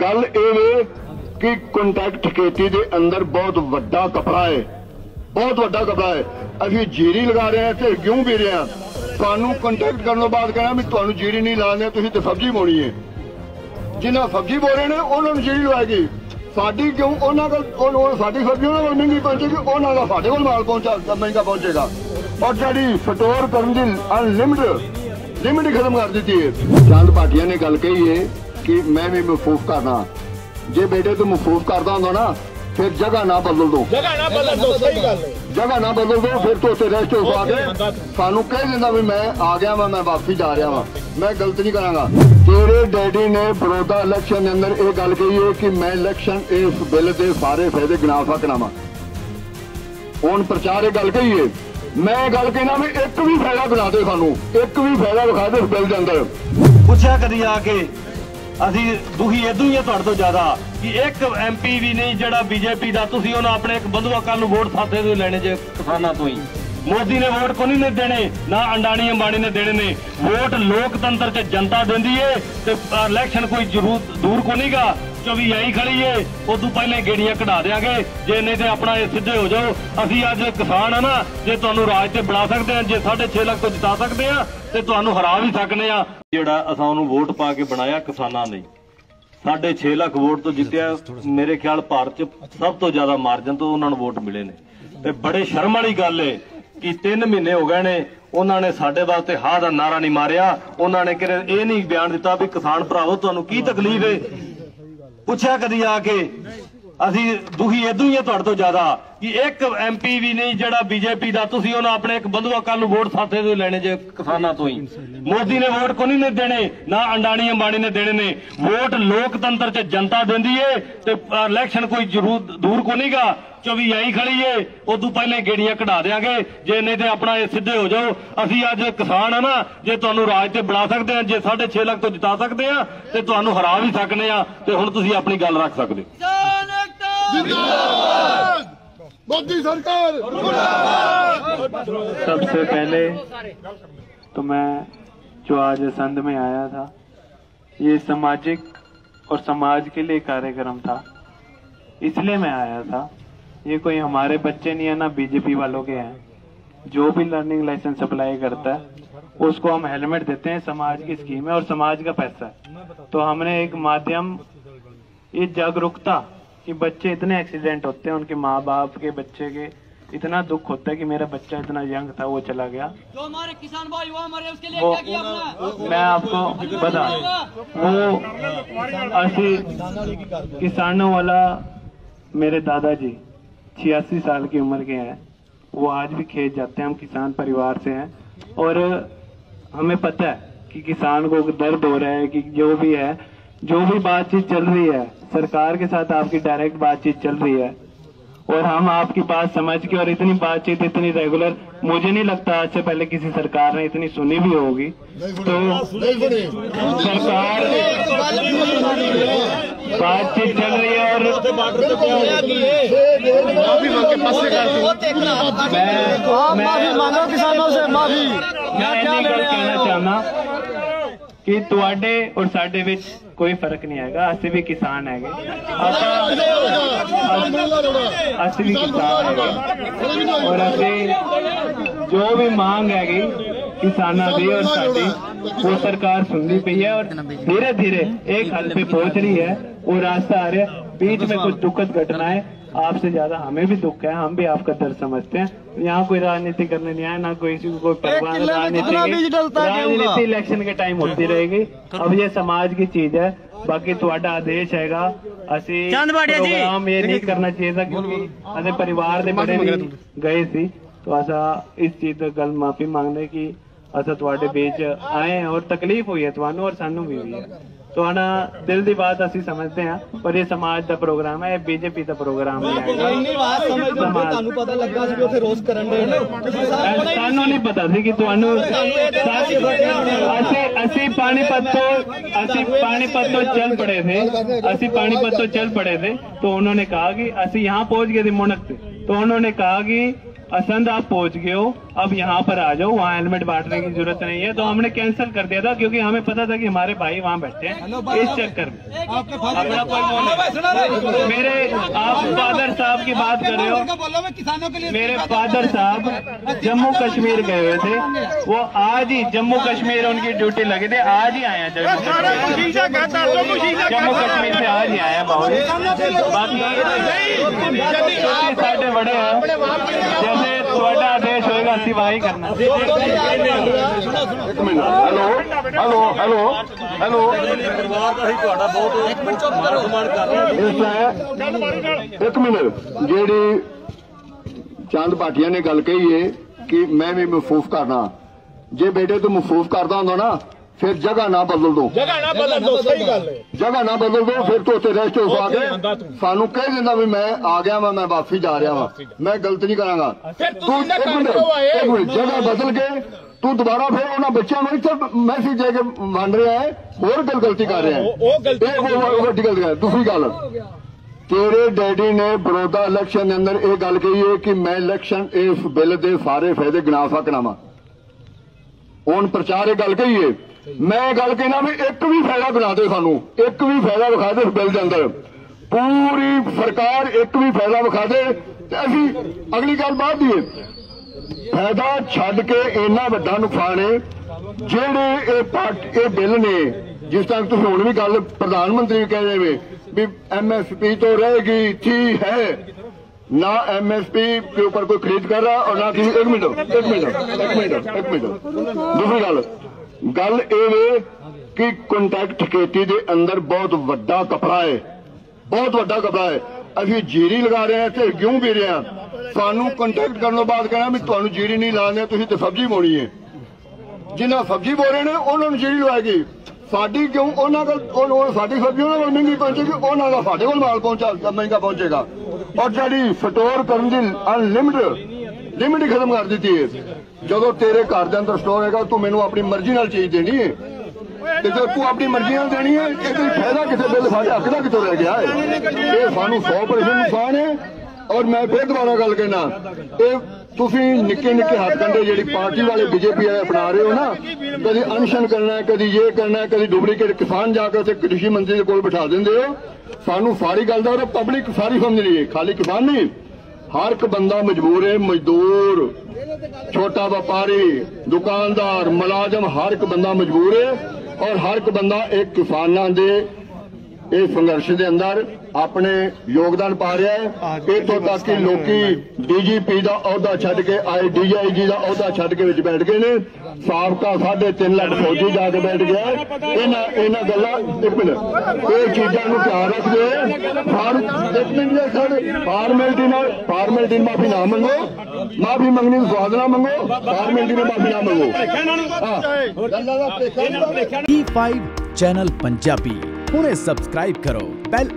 ਗੱਲ ਇਹ ਵੇ ਕਿ ਕੰਟੈਕਟ ਖੇਤੀ ਦੇ ਅੰਦਰ ਬਹੁਤ ਵੱਡਾ ਕਪੜਾ ਹੈ। ਬਹੁਤ ਵੱਡਾ ਕਪੜਾ ਹੈ। ਅਸੀਂ ਜੀਰੀ ਲਗਾ ਰਹੇ ਹਾਂ ਤੇ ਕਿਉਂ ਵੀ ਰਹੇ ਹਾਂ। ਤੁਹਾਨੂੰ ਕੰਟੈਕਟ ਕਰਨ ਤੋਂ ਬਾਅਦ ਕਹਿਣਾ ਵੀ ਤੁਹਾਨੂੰ ਜੀਰੀ ਨਹੀਂ ਲਾਉਂਦੇ ਤੁਸੀਂ ਤੇ ਸਬਜ਼ੀ ਬੋਣੀ ਹੈ। ਜਿਨ੍ਹਾਂ ਸਬਜ਼ੀ ਬੋ ਰਹੇ ਨੇ, ਉਹਨਾਂ ਨੂੰ ਜੀਰੀ ਲਵਾਏਗੀ। ਸਾਡੀ ਕਿਉਂ ਉਹਨਾਂ ਕੋਲ, ਉਹ- ਸਾਡੀ ਸਬਜ਼ੀ ਉਹਨਾਂ ਕੋਲ ਮਹਿੰਗੀ ਪਹੁੰਚੇਗੀ, ਉਹਨਾਂ ਦਾ ਸਾਡੇ ਕੋਲ ਮਾਲ ਪਹੁੰਚਾ ਮਹਿੰਗਾ ਪਹੁੰਚੇਗਾ। ਔਰ ਜਿਹੜੀ ਸਟੋਰ ਕਰਨ ਦੀ ਅਨਲਿਮਿਟ ਲਿਮਿਟ ਖਤਮ ਕਰ ਦਿੱਤੀ ਹੈ। ਚੰਦ ਭਾਟੀਆ ਨੇ ਗੱਲ ਕਹੀ ਹੈ ਕਿ ਮੈਂ ਵੀ ਮਹਿਫੂਜ਼ ਕਰਨਾ ਜੇ ਬੇਟੇ ਤੂੰ ਮਹਿਫੂਜ਼ ਕਰਦਾ ਹੁੰਦਾ ਨਾ ਫਿਰ ਜਗ੍ਹਾ ਨਾ ਬਦਲ ਦੋ। ਜਗ੍ਹਾ ਨਾ ਬਦਲ ਦੋ ਸਹੀ ਗੱਲ ਹੈ। ਜਗ੍ਹਾ ਨਾ ਬਦਲ ਦੋ ਫਿਰ ਤੂੰ ਉੱਥੇ ਰੈਸਟ ਹੋ ਆ ਕੇ ਸਾਨੂੰ ਕਹਿ ਦਿੰਦਾ ਵੀ ਮੈਂ ਆ ਗਿਆ ਵਾਂ ਮੈਂ ਵਾਪਸੀ ਜਾ ਰਿਹਾ ਵਾਂ। ਮੈਂ ਗਲਤ ਨਹੀਂ ਕਰਾਂਗਾ। ਤੇਰੇ ਡੈਡੀ ਨੇ ਬਰੋਦਾ ਇਲੈਕਸ਼ਨ ਦੇ ਅੰਦਰ ਇਹ ਗੱਲ ਕਹੀ ਹੈ ਕਿ ਮੈਂ ਇਲੈਕਸ਼ਨ ਇਸ ਬਿੱਲ ਦੇ ਸਾਰੇ ਫਾਇਦੇ ਗਿਣਾ ਸਕਣਾ ਵਾਂ। ਹੁਣ ਪ੍ਰਚਾਰ ਇਹ ਗੱਲ ਕਹੀ ਹੈ। ਮੈਂ ਗੱਲ ਕਹਿਣਾ ਵੀ ਇੱਕ ਵੀ ਫਾਇਦਾ ਗਿਣਾ ਦੇ ਸਾਨੂੰ। ਇੱਕ ਵੀ ਫਾਇਦਾ ਵਿਖਾ ਦੇ ਇਸ ਬਿੱਲ ਦੇ ਅੰਦਰ। ਪੁੱਛਿਆ ਕਦੀ ਆ ਕੇ ਅਸੀਂ ਦੁਖੀ ਇਦੋਂ ਹੀ ਆ ਤੁਹਾਡੇ ਤੋਂ ਜ਼ਿਆਦਾ ਕਿ ਇੱਕ ਐਮਪੀ ਵੀ ਨਹੀਂ, ਜਿਹੜਾ ਬੀਜੇਪੀ ਦਾ, ਤੁਸੀਂ ਉਹਨਾਂ ਆਪਣੇ ਇੱਕ ਬੰਧੂਆ ਕੱਲ ਨੂੰ ਵੋਟ ਸਾਦੇ ਤੋਂ ਲੈਣੇ ਜੇ ਕਿਸਾਨਾਂ ਤੋਂ ਹੀ। ਮੋਦੀ ਨੇ ਵੋਟ ਕੋਈ ਨਹੀਂ ਦੇਣੇ, ਨਾ ਅੰਡਾਣੀ ਅੰਬਾਣੀ ਨੇ ਦੇਣੇ ਨੇ। ਵੋਟ ਲੋਕਤੰਤਰ 'ਚ ਜਨਤਾ ਦਿੰਦੀ ਏ ਤੇ ਇਲੈਕਸ਼ਨ ਕੋਈ ਜ਼ਰੂਰ, ਦੂਰ ਕੋ ਨਹੀਂਗਾ 24 ਆਈ ਖੜੀ ਏ, ਉਦੋਂ ਪਹਿਲੇ ਗੇੜੀਆਂ ਕਢਾ ਦੇਾਂਗੇ ਜੇ ਨਹੀਂ ਤੇ ਆਪਣਾ ਇਹ ਸਿੱਧੇ ਹੋ ਜਾਓ। ਅਸੀਂ ਅੱਜ ਕਿਸਾਨ ਆ ਨਾ, ਜੇ ਤੁਹਾਨੂੰ ਰਾਜ ਤੇ ਬਣਾ ਸਕਦੇ ਆ, ਜੇ 6.5 ਲੱਖ ਤੋਂ ਜਿਤਾ ਸਕਦੇ ਆ, ਤੇ ਤੁਹਾਨੂੰ ਹਰਾ ਵੀ ਸਕਨੇ ਆ। ਜਿਹੜਾ ਅਸਾਂ ਉਹਨੂੰ ਵੋਟ ਪਾ ਕੇ ਬਣਾਇਆ ਕਿਸਾਨਾਂ ਲਈ ਸਾਢੇ 6 ਲੱਖ ਵੋਟ ਤੋਂ ਜਿੱਤਿਆ, ਮੇਰੇ ਖਿਆਲ ਭਾਰਤ ਚ ਸਭ ਤੋਂ ਜ਼ਿਆਦਾ ਮਾਰਜਨ ਤੋਂ ਉਹਨਾਂ ਨੂੰ ਵੋਟ ਮਿਲੇ ਨੇ। ਤੇ ਬੜੇ ਸ਼ਰਮ ਵਾਲੀ ਗੱਲ ਏ ਕਿ 3 ਮਹੀਨੇ ਹੋ ਗਏ ਨੇ, ਉਹਨਾਂ ਨੇ ਸਾਡੇ ਵਾਸਤੇ ਹਾਂ ਦਾ ਨਾਰਾ ਨਹੀਂ ਮਾਰਿਆ, ਉਹਨਾਂ ਨੇ ਕਿਰੇ ਇਹ ਨਹੀਂ ਬਿਆਨ ਦਿੱਤਾ ਵੀ ਕਿਸਾਨ ਭਰਾਵੋ, ਤੁਹਾਨੂੰ ਕੀ ਤਕਲੀਫ ਏ? ਪੁੱਛਿਆ ਕਦੀ ਆ ਕੇ? ਅਸੀਂ ਦੁਖੀ ਇਦੋਂ ਹੀ ਆ ਤੁਹਾਡੇ ਤੋਂ ਜ਼ਿਆਦਾ ਕਿ ਇੱਕ ਐਮਪੀ ਵੀ ਨਹੀਂ, ਜਿਹੜਾ ਬੀਜੇਪੀ ਦਾ, ਤੁਸੀਂ ਉਹਨਾਂ ਆਪਣੇ ਇੱਕ ਬੰਧੂਆ ਕੱਲ ਨੂੰ ਵੋਟ ਸਾਥੇ ਤੋਂ ਲੈਣੇ ਜੇ ਕਿਸਾਨਾਂ ਤੋਂ ਹੀ। ਮੋਦੀ ਨੇ ਵੋਟ ਕੋਈ ਨਹੀਂ ਦੇਣੇ, ਨਾ ਅੰਡਾਣੀ ਅੰਬਾਣੀ ਨੇ ਦੇਣੇ ਨੇ। ਵੋਟ ਲੋਕਤੰਤਰ 'ਚ ਜਨਤਾ ਦਿੰਦੀ ਏ ਤੇ ਇਲੈਕਸ਼ਨ ਕੋਈ ਜ਼ਰੂਰ ਦੂਰ ਕੋ ਨਹੀਂਗਾ 24 ਆਈ ਖੜੀ ਏ, ਉਦੋਂ ਪਹਿਲੇ ਗੇੜੀਆਂ ਕਢਾ ਦੇਾਂਗੇ ਜੇ ਨਹੀਂ ਤੇ ਆਪਣਾ ਇਹ ਸਿੱਧੇ ਹੋ ਜਾਓ। ਅਸੀਂ ਅੱਜ ਕਿਸਾਨ ਆ ਨਾ, ਜੇ ਤੁਹਾਨੂੰ ਰਾਜ ਤੇ ਬਣਾ ਸਕਦੇ ਆ, ਜੇ 6.5 ਲੱਖ ਤੋਂ ਜਿਤਾ ਸਕਦੇ ਆ, ਤੇ ਤੁਹਾਨੂੰ ਹਰਾ ਵੀ ਸਕਨੇ ਆ। ਤੇ ਹੁਣ ਤੁਸੀਂ ਆਪਣੀ ਗੱਲ ਰੱਖ ਸਕਦੇ ਹੋ। मोदी सरकार सबसे पहले तो मैं जो आज संध में आया था, ये सामाजिक और समाज के लिए कार्यक्रम था। इसलिए मैं आया था। ये कोई हमारे बच्चे नहीं है ना बीजेपी वालों के हैं। जो भी लर्निंग लाइसेंस अप्लाई करता है, उसको हम हेलमेट देते हैं समाज की स्कीम है और समाज का पैसा है। तो हमने एक माध्यम, ये जागरूकता कि बच्चे इतने एक्सीडेंट होते हैं उनके माँ बाप के बच्चे के इतना दुख होता है कि मेरा बच्चा इतना यंग था वो चला गया। जो हमारे किसान भाई वो हमारे उसके लिए वो क्या किया आपने? मैं आपको बता वो असली किसानों वाला मेरे दादाजी छियासी साल की उम्र के हैं। वो आज भी खेत जाते हैं हम किसान परिवार से हैं। और हमें पता है कि किसान को दर्द हो रहा है कि जो भी है जो भी बातचीत चल रही है सरकार के साथ आपकी डायरेक्ट बातचीत चल रही है और हम आपकी बात समझ के और इतनी बातचीत इतनी रेगुलर मुझे नहीं लगता आज से पहले किसी सरकार ने इतनी सुनी भी होगी। तो सरकार बातचीत चल रही है और मैं माफ़ी मैं कहना चाहना ਕਿ ਤੁਹਾਡੇ ਔਰ ਸਾਡੇ ਵਿੱਚ ਕੋਈ ਫਰਕ ਨਹੀਂ ਹੈਗਾ ਅਸੀਂ ਵੀ ਕਿਸਾਨ ਹੈਗੇ ਆਪਾਂ ਅਸੀਂ ਵੀ ਕਿਸਾਨ ਹੈਗੇ ਔਰ ਅਸੀਂ ਜੋ ਵੀ ਮੰਗ ਹੈਗੀ ਕਿਸਾਨਾਂ ਦੀ ਔਰ ਸਾਡੀ वो सरकार सुननी पई है और धीरे धीरे एक हल पे पहुंच रही है वो रास्ता आ रहा है बीच में कुछ दुखद घटनाएं आपसे ज्यादा हमें भी दुख है हम भी आपका दर्द समझते हैं यहाँ कोई राजनीति करने नहीं आया ना कोई किसी को कोई परवाह किले में राजनीति कितना की। बीज डलता है गेहूं का? राजनीति इलेक्शन के टाइम होती रहेगी अब ये समाज की चीज है ਬਾਕੀ ਤੁਹਾਡਾ ਆਦੇਸ਼ ਹੈਗਾ ਅਸੀਂ ਚੰਦ ਭਾਟੀਆ ਜੀ। ਪ੍ਰੋਗਰਾਮ ਇਹ ਨਹੀਂ ਕਰਨਾ ਚਾਹੀਦਾ ਕਿਉਂਕਿ ਅਸੀਂ ਪਰਿਵਾਰ ਦੇ ਬੜੇ ਵੀ ਗਏ ਸੀ तो असा इस चीज ਦਾ ਗੱਲ ਮਾਫੀ ਮੰਗਦੇ ਕਿ ਅਸਾਂ ਤੁਹਾਡੇ ਵਿੱਚ ਆਏ ਹਾਂ ਔਰ ਤਕਲੀਫ ਹੋਈ ਹੈ ਤੁਹਾਨੂੰ ਔਰ ਸਾਨੂੰ ਵੀ ਹੋਈ ਹੈ ਤੁਹਾਡਾ ਦਿਲ ਦੀ ਬਾਤ ਅਸੀਂ ਸਮਝਦੇ ਹਾਂ ਪਰ ਇਹ ਸਮਾਜ ਦਾ ਪ੍ਰੋਗਰਾਮ ਹੈ ਇਹ ਬੀਜੇਪੀ ਦਾ ਪ੍ਰੋਗਰਾਮ ਨਹੀਂ ਹੈਗਾ ਇੰਨੀ ਬਾਤ ਸਮਝਦੇ ਹੋ ਸਮਾਜ- ਤੁਹਾਨੂੰ ਪਤਾ ਲੱਗਾ ਸੀ ਕਿ ਉੱਥੇ ਰੋਸ ਕਰਨ ਦੇ ਨੇ ਤੁਸੀਂ ਸਾਰੇ ਸਾਨੂੰ ਨਹੀਂ ਪਤਾ ਸੀ ਕਿ ਤੁਹਾਨੂੰ ਅਸੀਂ ਅਸੀਂ पानीपत तो ਅਸੀਂ पानीपत तो चल पड़े थे ਅਸੀਂ पानीपत तो चल पड़े थे तो उन्होंने कहा कि ਅਸੀਂ यहाँ पहुंच गए थे मुनक से तो उन्होंने कहा कि असंध आप पहुँच गए हो अब यहाँ पर आ जाओ वहाँ हेलमेट बांटने की ज़रूरत नहीं है। तो हमने कैंसिल कर दिया था क्योंकि हमें पता था कि हमारे भाई वहाँ बैठे हैं इस चक्कर में। अपना कोई मेरे आप फादर साहब की बात कर रहे हो। किसानों के लिए मेरे फादर साहब जम्मू कश्मीर गए हुए थे। वो आज ही जम्मू कश्मीर उनकी ड्यूटी लगी थी आज ही आया जम्मू कश्मीर। जम्मू कश्मीर से आज ही आया बाबू बाकी साढ़े बड़े हैं जैसे ਤੁਹਾਡਾ ਆਦੇਸ਼ ਹੋਏਗਾ, ਅਸੀਂ ਵਾਹੀ ਕਰਨਾ। ਇੱਕ minute hello hello hello hello. ਪਰਿਵਾਰ ਦਾ ਅਸੀਂ ਤੁਹਾਡਾ ਬਹੁਤ ਮਾਣ ਸਨਮਾਨ ਕਰ ਰਹੇ ਹਾਂ ਇੱਕ ਮਿੰਟ। ਜਿਹੜੀ ਚੰਦ ਭਾਟੀਆ ਨੇ ਗੱਲ ਕਹੀ ਏ ਕਿ ਮੈਂ ਵੀ ਮਹਿਫੂਜ਼ ਕਰਨਾ ਜੇ ਬੇਟੇ ਤੂੰ ਮਫ਼ੂਫ ਕਰਦਾ ਹੁੰਦਾ ਨਾ ਫਿਰ ਜਗ੍ਹਾ ਨਾ ਬਦਲ ਦੋ। ਜਗ੍ਹਾ ਨਾ ਬਦਲ ਦੋ ਸਹੀ ਗੱਲ ਹੈ। ਜਗ੍ਹਾ ਨਾ ਬਦਲ ਦੋ ਫਿਰ ਤੂੰ ਉੱਥੇ ਰੈਸਟ ਹਾਊਸ ਆ ਕੇ ਸਾਨੂੰ ਕਹਿ ਦਿੰਦਾ ਵੀ ਮੈਂ ਆ ਗਿਆ ਵਾਂ ਮੈਂ ਵਾਪਸੀ ਜਾ ਰਿਹਾ ਵਾਂ। ਮੈਂ ਗਲਤ ਨਹੀਂ ਕਰਾਂਗਾ। ਤੂੰ ਇੱਕ ਮਿੰਟ ਜਗ੍ਹਾ ਬਦਲ ਕੇ ਤੂੰ ਦੁਬਾਰਾ ਫਿਰ ਉਹਨਾਂ ਬੱਚਿਆਂ ਨੂੰ ਇੱਥੇ ਮੈਸੇਜ ਦੇ ਕੇ ਵੰਡ ਰਿਹਾ ਹੈ ਹੋਰ ਗੱਲ ਗਲਤੀ ਕਰ ਰਿਹਾ ਹੈ। ਉਹ- ਗਲਤੀ ਉਹ ਵੱਡੀ ਗਲਤੀ ਹੈ ਦੂਸਰੀ ਗੱਲ। ਤੇਰੇ ਡੈਡੀ ਨੇ ਬਰੋਦਾ ਇਲੈਕਸ਼ਨ ਦੇ ਅੰਦਰ ਇਹ ਗੱਲ ਕਹੀ ਹੈ ਕਿ ਮੈਂ ਇਲੈਕਸ਼ਨ ਇਸ ਬਿੱਲ ਦੇ ਸਾਰੇ ਫਾਇਦੇ ਗਿਣਾ ਸਕਣਾ ਵਾਂ। ਹੁਣ ਪ੍ਰਚਾਰ ਇਹ ਗੱਲ ਕਹੀ ਹੈ ਮੈਂ ਗੱਲ ਕਹਿਣਾ ਵੀ ਇੱਕ ਵੀ ਫਾਇਦਾ ਬਣਾ ਦੇ ਸਾਨੂੰ। ਇੱਕ ਵੀ ਫਾਇਦਾ ਵਿਖਾ ਦੇ ਬਿੱਲ ਦੇ ਅੰਦਰ। ਪੂਰੀ ਸਰਕਾਰ ਇੱਕ ਵੀ ਫਾਇਦਾ ਵਿਖਾ ਦੇ ਤੇ ਅਸੀਂ ਅਗਲੀ ਗੱਲ ਬਾਅਦ ਦੀ ਫਾਇਦਾ ਛੱਡ ਕੇ ਇੰਨਾ ਵੱਡਾ ਨੁਕਸਾਨ ਹੈ, ਜਿਹੜੇ ਇਹ ਪਾਰਟ, ਇਹ ਬਿੱਲ ਨੇ, ਜਿਸ ਤੱਕ ਤੁਸੀਂ ਹੁਣ ਵੀ ਗੱਲ ਪ੍ਰਧਾਨ ਮੰਤਰੀ ਕਹਿ ਰਹੇ ਵੇ ਵੀ ਐਮਐਸਪੀ ਤੋਂ ਰਹੇਗੀ, ਥੀ ਹੈ। ਨਾ ਐਮਐਸਪੀ ਦੇ ਉੱਪਰ ਕੋਈ ਖਰੀਦ ਕਰ ਰਹਾ ਔਰ ਨਾ ਕਿਸੇ 1 ਮਿੰਟ 1 ਮਿੰਟ 1 ਮਿੰਟ 1 ਮਿੰਟ। ਦੂਸਰੀ ਗੱਲ ਗੱਲ ਇਹ ਵੇ ਕਿ ਕੰਟੈਕਟ ਖੇਤੀ ਦੇ ਅੰਦਰ ਬਹੁਤ ਵੱਡਾ ਕਪੜਾ ਹੈ। ਬਹੁਤ ਵੱਡਾ ਕਪੜਾ ਹੈ। ਅਸੀਂ ਜੀਰੀ ਲਗਾ ਰਹੇ ਹਾਂ ਤੇ ਕਿਉਂ ਵੀ ਰਹੇ ਹਾਂ? ਸਾਨੂੰ ਕੰਟੈਕਟ ਕਰਨ ਤੋਂ ਬਾਅਦ ਕਹਿਣਾ ਵੀ ਤੁਹਾਨੂੰ ਜੀਰੀ ਨਹੀਂ ਲਾਣੇ ਤੁਸੀਂ ਤੇ ਸਬਜ਼ੀ ਬੋਣੀ ਹੈ। ਜਿਨ੍ਹਾਂ ਸਬਜ਼ੀ ਬੋ ਰਹੇ ਨੇ, ਉਹਨਾਂ ਨੂੰ ਜੀਰੀ ਲਵਾਏਗੀ। ਸਾਡੀ ਕਿਉਂ? ਉਹਨਾਂ ਕੋਲ ਉਹ- ਸਾਡੀ ਸਬਜ਼ੀ ਉਹਨਾਂ ਕੋਲ ਮਹਿੰਗੀ ਪਹੁੰਚੇਗੀ, ਉਹਨਾਂ ਦਾ ਸਾਡੇ ਕੋਲ ਮਾਲ ਪਹੁੰਚਾ ਮਹਿੰਗਾ ਪਹੁੰਚੇਗਾ। ਔਰ ਜਿਹੜੀ ਸਟੋਰ ਕਰਨ ਦੀ ਅਨਲਿਮਿਟ ਲਿਮਿਟ ਖਤਮ ਕਰ ਦਿੱਤੀ ਹੈ। ਜਦੋਂ ਤੇਰੇ ਘਰ ਦੇ ਅੰਦਰ ਸਟੋਰ ਹੈਗਾ, ਤੂੰ ਮੈਨੂੰ ਆਪਣੀ ਮਰਜ਼ੀ ਨਾਲ ਚੀਜ਼ ਦੇਣੀ ਹੈ ਤੇ ਜੇ ਤੂੰ ਆਪਣੀ ਮਰਜ਼ੀ ਨਾਲ ਦੇਣੀ ਹੈ ਇਹਦੇ ਫਾਇਦਾ ਕਿਤੇ, ਬਿੱਲ ਸਾਡੇ ਹੱਕ ਦਾ ਕਿਤੋਂ ਰਹਿ ਗਿਆ ਹੈ ਇਹ ਸਾਨੂੰ 100% ਨੁਕਸਾਨ ਹੈ ਔਰ ਮੈਂ ਫਿਰ ਦੁਬਾਰਾ ਗੱਲ ਕਹਿਣਾ, ਇਹ ਤੁਸੀਂ ਨਿੱਕੇ ਨਿੱਕੇ ਹੱਥ ਕੰਡੇ ਜਿਹੜੀ ਪਾਰਟੀ ਵਾਲੇ ਬੀਜੇਪੀ ਵਾਲੇ ਅਪਣਾ ਰਹੇ ਹੋ ਨਾ, ਕਦੀ ਅਨਸ਼ਨ ਕਰਨਾ ਹੈ ਕਦੀ ਇਹ ਕਰਨਾ ਹੈ ਕਦੀ ਡੁਪਲੀਕੇਟ ਕਿਸਾਨ ਜਾ ਕੇ ਉੱਥੇ ਕ੍ਰਿਸ਼ੀ ਮੰਤਰੀ ਦੇ ਕੋਲ ਬਿਠਾ ਦਿੰਦੇ ਹੋ। ਸਾਨੂੰ ਸਾਰੀ ਗੱਲ ਦਾ ਔਰ ਪਬਲਿਕ ਸਾਰੀ ਸਮਝਣੀ ਹੈ ਖਾਲੀ ਕਿਸਾਨ ਨਹੀਂ। ਹਰ ਇੱਕ ਬੰਦਾ ਮਜਬੂਰ ਹੈ ਮਜ਼ਦੂਰ। ਛੋਟਾ ਵਪਾਰੀ, ਦੁਕਾਨਦਾਰ, ਮੁਲਾਜ਼ਮ, ਹਰ ਇੱਕ ਬੰਦਾ ਮਜਬੂਰ ਹੈ ਔਰ ਹਰ ਇੱਕ ਬੰਦਾ ਇਹ ਕਿਸਾਨਾਂ ਦੇ ਇਹ ਸੰਘਰਸ਼ ਦੇ ਅੰਦਰ ਆਪਣੇ ਯੋਗਦਾਨ ਪਾ ਰਿਹਾ ਹੈ। ਇਥੋਂ ਤੱਕ ਕਿ ਲੋਕੀ ਡੀਜੀਪੀ ਦਾ ਅਹੁਦਾ ਛੱਡ ਕੇ ਆਏ, ਡੀਆਈਜੀ ਦਾ ਅਹੁਦਾ ਛੱਡ ਕੇ ਵਿੱਚ ਬੈਠ ਗਏ ਨੇ। ਸਾਬਕਾ 3.5 ਲੱਖ ਫੌਜੀ ਜਾ ਕੇ ਬੈਠ ਗਿਆ ਇਹਨਾਂ ਇਹਨਾਂ ਗੱਲਾਂ ਇੱਕ ਮਿੰਟ। ਇਹ ਚੀਜ਼ਾਂ ਨੂੰ ਧਿਆਨ ਰੱਖਦੇ ਫਾਰ ਇੱਕ ਮਿੰਟ ਜੇ ਸਾਡੇ ਨਾਲ ਫਾਰਮੈਲਿਟੀ ਮਾਫੀ ਨਾ ਮੰਗੋ। ਮਾਫੀ ਮੰਗਣੀ ਨੂੰ ਸਵਾਦ ਨਾ ਮੰਗੋ ਫਾਰਮੈਲਿਟੀ ਨਾਲ ਮਾਫੀ ਨਾ ਮੰਗੋ ਹਾਂ ਗੱਲਾਂ ਦਾ ਭੁਲੇਖਾ ਨਹੀਂ। E5 ਚੈਨਲ ਪੰਜਾਬੀ ਹੁਣੇ ਸਬਸਕ੍ਰਾਈਬ ਕਰੋ ਬੈਲ